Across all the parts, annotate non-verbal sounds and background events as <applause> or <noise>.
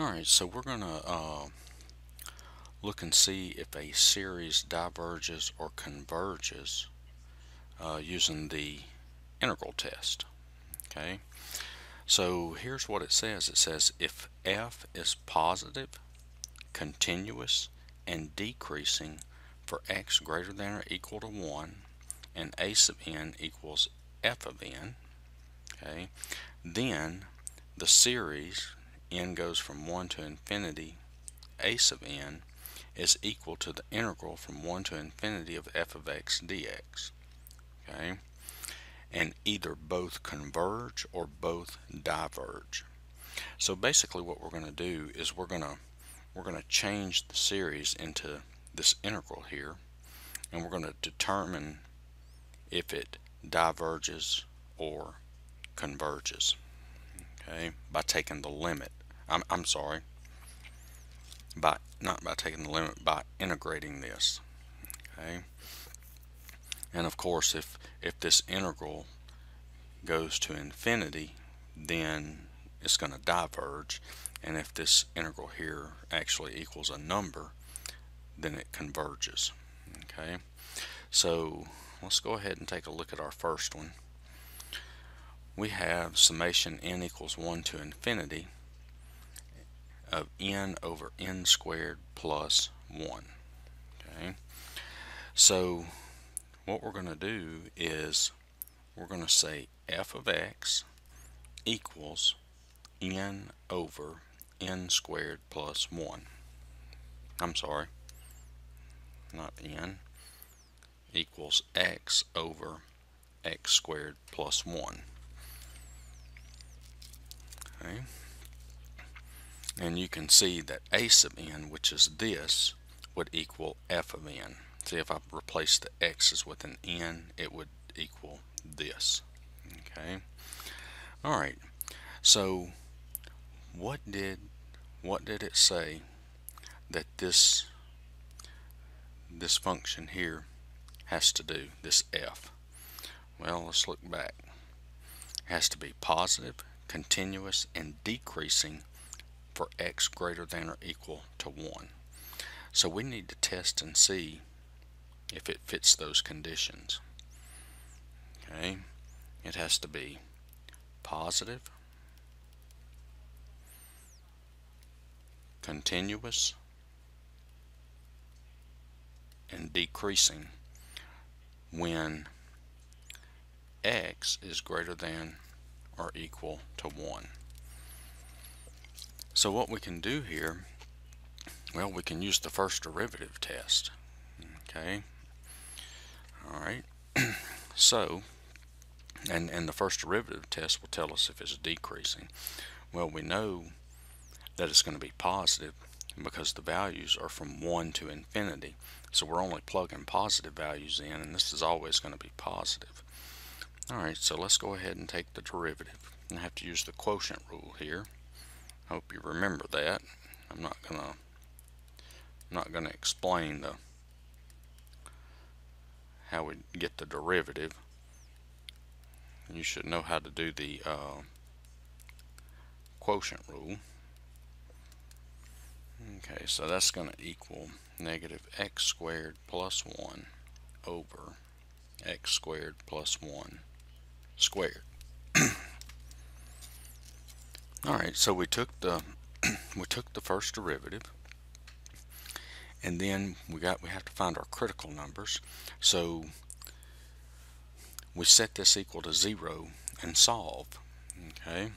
Alright, so we're going to uh, look and see if a series diverges or converges uh, using the integral test. Okay, so here's what it says. It says if f is positive, continuous, and decreasing for x greater than or equal to 1 and a sub n equals f of n, okay, then the series n goes from 1 to infinity, a sub n is equal to the integral from 1 to infinity of f of x dx. Okay? And either both converge or both diverge. So basically what we're going to do is we're going to we're going to change the series into this integral here and we're going to determine if it diverges or converges okay by taking the limit I'm, I'm sorry, by not by taking the limit, by integrating this. Okay. And of course, if if this integral goes to infinity, then it's going to diverge. And if this integral here actually equals a number, then it converges. Okay. So let's go ahead and take a look at our first one. We have summation n equals 1 to infinity of n over n squared plus 1. Okay, so what we're going to do is we're going to say f of x equals n over n squared plus 1. I'm sorry, not n, equals x over x squared plus 1. Okay and you can see that a sub n which is this would equal f of n. See if I replace the x's with an n it would equal this. Okay? Alright so what did what did it say that this this function here has to do this f? Well let's look back. It has to be positive continuous and decreasing for x greater than or equal to 1. So we need to test and see if it fits those conditions. Okay, it has to be positive, continuous, and decreasing when x is greater than or equal to 1. So what we can do here, well, we can use the first derivative test. Okay. All right. <clears throat> so, and, and the first derivative test will tell us if it's decreasing. Well, we know that it's going to be positive because the values are from 1 to infinity. So we're only plugging positive values in, and this is always going to be positive. Alright, so let's go ahead and take the derivative. I have to use the quotient rule here. Hope you remember that. I'm not gonna I'm not gonna explain the how we get the derivative. You should know how to do the uh, quotient rule. Okay, so that's going to equal negative x squared plus 1 over x squared plus 1 squared. Alright, so we took the <clears throat> we took the first derivative and then we got we have to find our critical numbers. So we set this equal to zero and solve. Okay.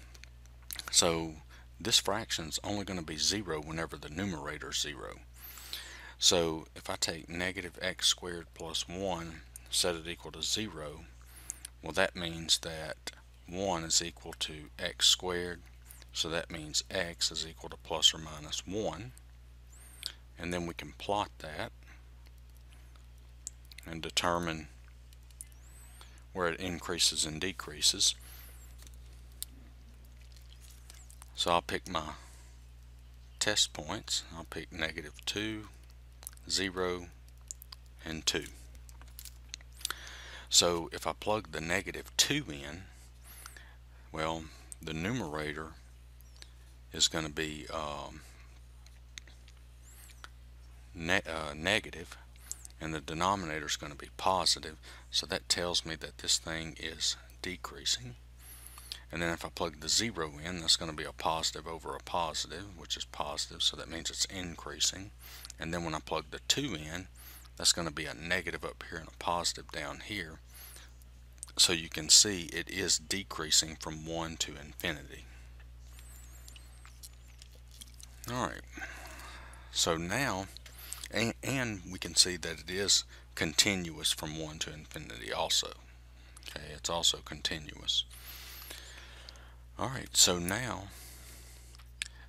So this fraction is only going to be zero whenever the numerator is zero. So if I take negative x squared plus 1, set it equal to 0, well that means that 1 is equal to x squared so that means x is equal to plus or minus 1. And then we can plot that and determine where it increases and decreases. So I'll pick my test points. I'll pick negative 2, 0, and 2. So if I plug the negative 2 in, well, the numerator is going to be um, ne uh, negative and the denominator is going to be positive. So that tells me that this thing is decreasing. And then if I plug the zero in that's going to be a positive over a positive which is positive so that means it's increasing. And then when I plug the 2 in that's going to be a negative up here and a positive down here. So you can see it is decreasing from 1 to infinity alright so now and, and we can see that it is continuous from 1 to infinity also. Okay it's also continuous. Alright so now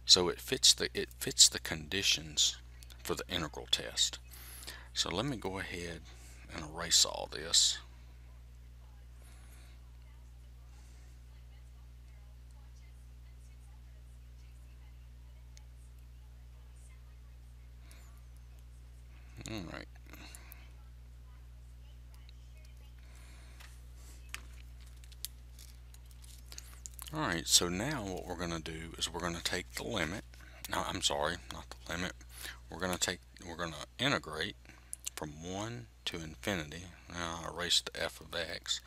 so it fits the it fits the conditions for the integral test. So let me go ahead and erase all this Alright. Alright, so now what we're going to do is we're going to take the limit. No, I'm sorry, not the limit. We're going to take, we're going to integrate from 1 to infinity. Now I'll erase the f of x.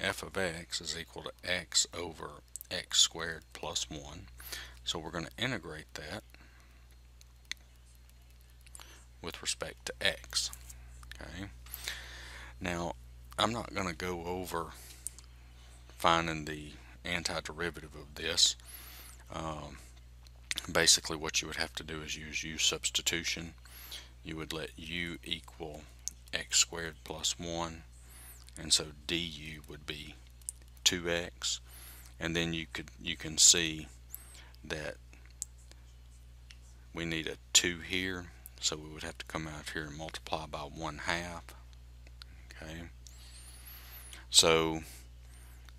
f of x is equal to x over x squared plus 1. So we're going to integrate that with respect to x. Okay. Now, I'm not going to go over finding the antiderivative of this. Um, basically, what you would have to do is use u substitution. You would let u equal x squared plus 1 and so du would be 2x and then you could you can see that we need a 2 here so we would have to come out here and multiply by one half. Okay. So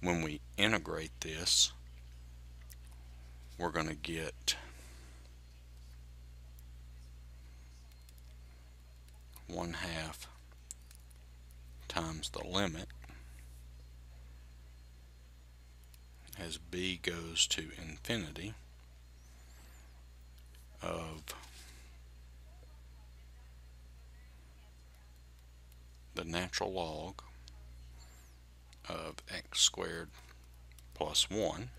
when we integrate this, we're going to get one half times the limit as b goes to infinity of the natural log of x squared plus 1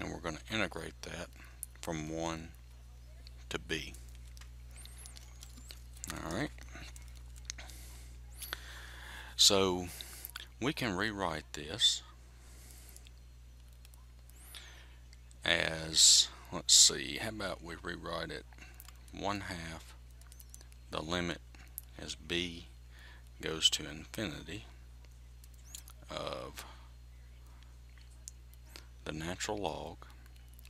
and we're going to integrate that from 1 to b. Alright. So we can rewrite this as, let's see, how about we rewrite it 1 half the limit as b goes to infinity of the natural log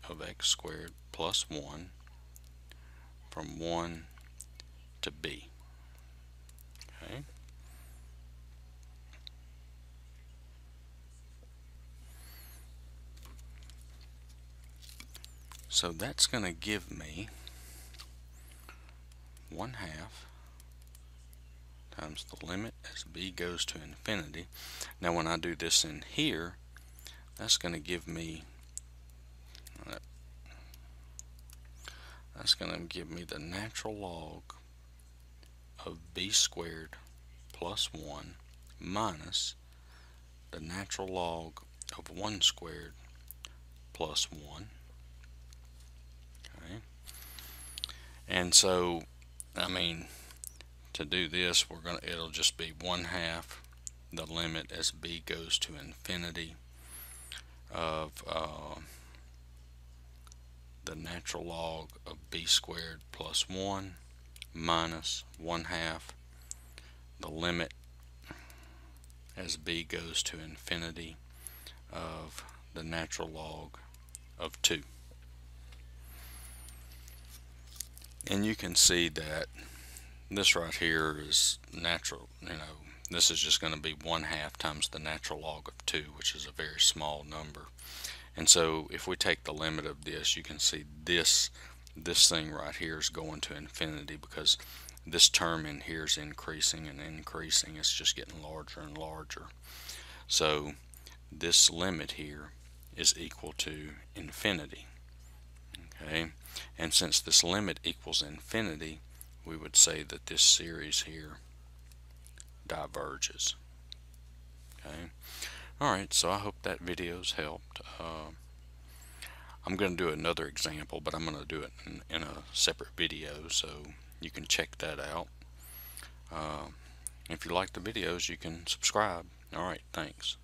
of x squared plus 1 from 1 to b. Okay. So that's going to give me 1 half times the limit as b goes to infinity. Now when I do this in here, that's going to give me uh, that's going to give me the natural log of b squared plus 1 minus the natural log of 1 squared plus 1 and so I mean to do this we're gonna it'll just be one half the limit as b goes to infinity of uh, the natural log of b squared plus 1 minus 1 half the limit as b goes to infinity of the natural log of 2 and you can see that this right here is natural you know this is just going to be one half times the natural log of 2 which is a very small number and so if we take the limit of this you can see this this thing right here is going to infinity because this term in here is increasing and increasing. It's just getting larger and larger. So this limit here is equal to infinity. Okay, and since this limit equals infinity, we would say that this series here diverges. Okay. Alright, so I hope that video's helped. Uh, I'm going to do another example, but I'm going to do it in, in, a separate video, so you can check that out. Uh, if you like the videos, you can subscribe. Alright, thanks.